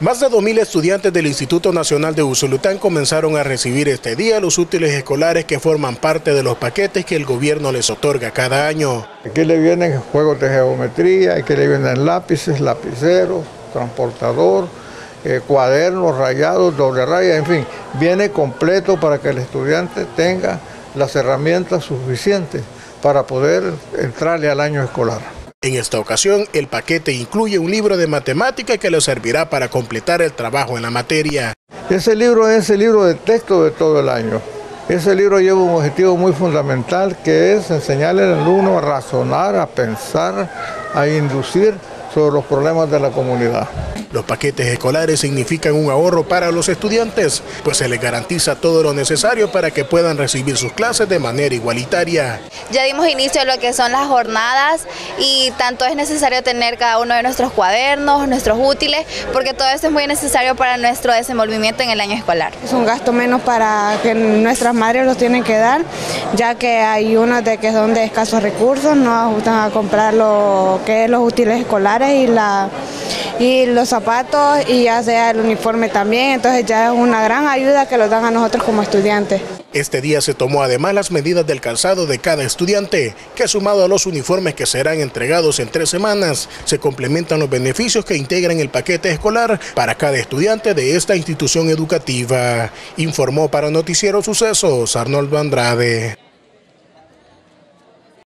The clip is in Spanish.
Más de 2.000 estudiantes del Instituto Nacional de Usulután comenzaron a recibir este día los útiles escolares que forman parte de los paquetes que el gobierno les otorga cada año. Aquí le vienen juegos de geometría, aquí le vienen lápices, lapiceros, transportador, eh, cuadernos rayados, doble raya, en fin, viene completo para que el estudiante tenga las herramientas suficientes para poder entrarle al año escolar. En esta ocasión, el paquete incluye un libro de matemática que le servirá para completar el trabajo en la materia. Ese libro es el libro de texto de todo el año. Ese libro lleva un objetivo muy fundamental que es enseñarle al alumno a razonar, a pensar, a inducir sobre los problemas de la comunidad. Los paquetes escolares significan un ahorro para los estudiantes, pues se les garantiza todo lo necesario para que puedan recibir sus clases de manera igualitaria. Ya dimos inicio a lo que son las jornadas y tanto es necesario tener cada uno de nuestros cuadernos, nuestros útiles, porque todo eso es muy necesario para nuestro desenvolvimiento en el año escolar. Es un gasto menos para que nuestras madres los tienen que dar, ya que hay unas de que son de escasos recursos, no ajustan a comprar lo que es los útiles escolares y la y los zapatos y ya sea el uniforme también, entonces ya es una gran ayuda que lo dan a nosotros como estudiantes. Este día se tomó además las medidas del calzado de cada estudiante, que sumado a los uniformes que serán entregados en tres semanas, se complementan los beneficios que integran el paquete escolar para cada estudiante de esta institución educativa, informó para Noticiero Sucesos Arnoldo Andrade.